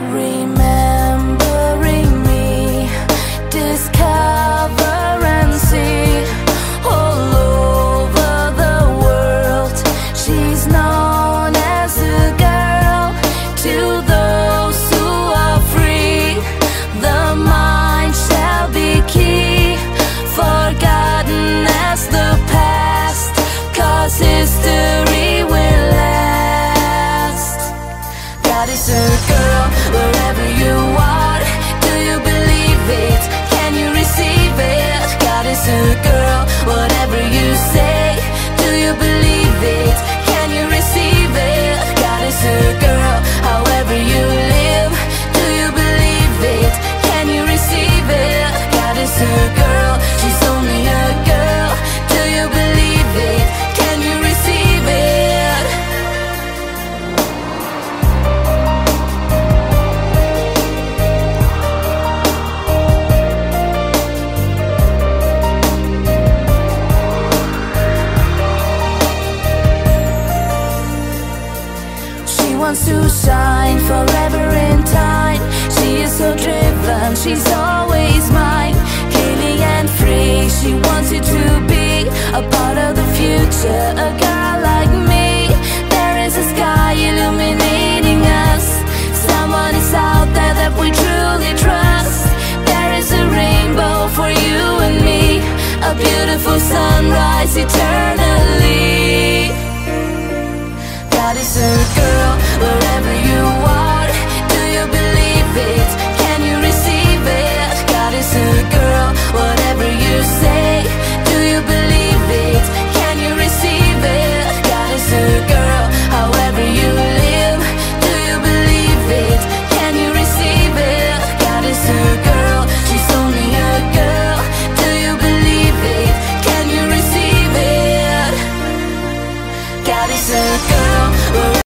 Remembering Girl, whatever you say. Do you believe it? Can you receive it? Girl, however you live. Do you believe it? Can you receive it? God is a girl, wants to shine forever in time. She is so driven, she's always mine. Killing and free, she wants you to be a part of the future. A girl like me, there is a sky illuminating us. Someone is out there that we truly trust. There is a rainbow for you and me, a beautiful sunrise eternally.